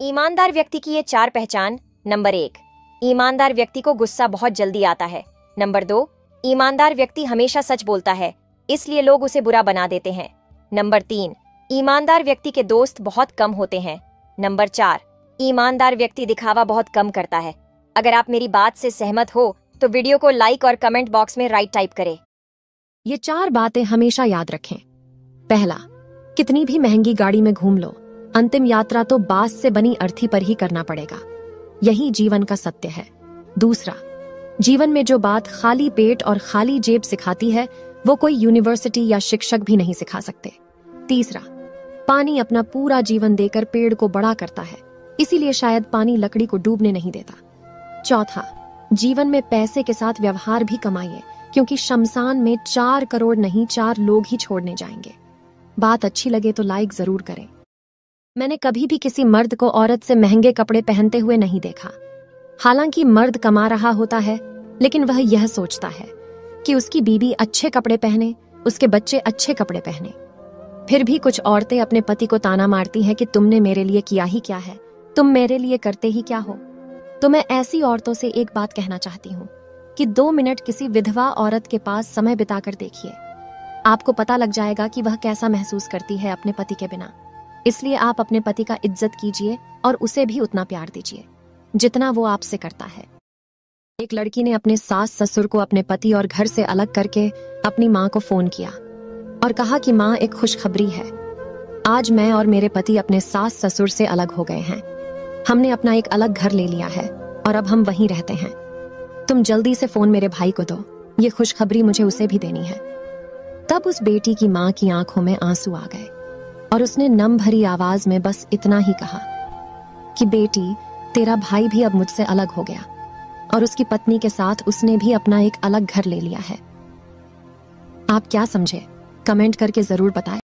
ईमानदार व्यक्ति की ये चार पहचान, नंबर एक, ईमानदार व्यक्ति को गुस्सा बहुत जल्दी आता है। नंबर दो, ईमानदार व्यक्ति हमेशा सच बोलता है, इसलिए लोग उसे बुरा बना देते हैं। नंबर तीन, ईमानदार व्यक्ति के दोस्त बहुत कम होते हैं। नंबर चार, ईमानदार व्यक्ति दिखावा बहुत कम करता है। अगर आप मेरी बात से सहमत हो तो वीडियो को लाइक और कमेंट बॉक्स में राइट टाइप करें। ये चार बातें हमेशा याद रखें। पहला, कितनी भी महँगी गाड़ी में घूम लो। अंतिम यात्रा तो बाँस से बनी अर्थी पर ही करना पड़ेगा। यही जीवन का सत्य है। दूसरा, जीवन में जो बात खाली पेट और खाली जेब सिखाती है, वो कोई यूनिवर्सिटी या शिक्षक भी नहीं सिखा सकते। तीसरा, पानी अपना पूरा जीवन देकर पेड़ को बड़ा करता है। इसीलिए शायद पानी लकड़ी को डूबने नहीं देता। चौथा, जीवन में पैसे के साथ व्यवहार भी कमाइए, क्योंकि शमशान में चार करोड़ नहीं, चार लोग ही छोड़ने जाएँगे। बात अच्छी लगे तो लाइक ज़रूर करें। मैंने कभी भी किसी मर्द को औरत से महँगे कपड़े पहनते हुए नहीं देखा। हालाँकि मर्द कमा रहा होता है, लेकिन वह यह सोचता है कि उसकी बीबी अच्छे कपड़े पहने, उसके बच्चे अच्छे कपड़े पहने। फिर भी कुछ औरतें अपने पति को ताना मारती हैं कि तुमने मेरे लिए किया ही क्या है, तुम मेरे लिए करते ही क्या हो। तो मैं ऐसी औरतों से एक बात कहना चाहती हूँ कि दो मिनट किसी विधवा औरत के पास समय बिताकर देखिए। आपको पता लग जाएगा कि वह कैसा महसूस करती है अपने पति के बिना। इसलिए आप अपने पति का इज़्ज़त कीजिए और उसे भी उतना प्यार दीजिए, जितना वो आपसे करता है। एक लड़की ने अपने सास ससुर को अपने पति और घर से अलग करके अपनी माँ को फ़ोन किया और कहा कि माँ, एक खुशखबरी है। आज मैं और मेरे पति अपने सास ससुर से अलग हो गए हैं। हमने अपना एक अलग घर ले लिया है और अब हम वहीं रहते हैं। तुम जल्दी से फ़ोन मेरे भाई को दो, ये खुशखबरी मुझे उसे भी देनी है। तब उस बेटी की माँ की आँखों में आँसू आ गए। और उसने नम भरी आवाज़ में बस इतना ही कहा कि बेटी, तेरा भाई भी अब मुझसे अलग हो गया और उसकी पत्नी के साथ उसने भी अपना एक अलग घर ले लिया है। आप क्या समझे? कमेंट करके ज़रूर बताएँ।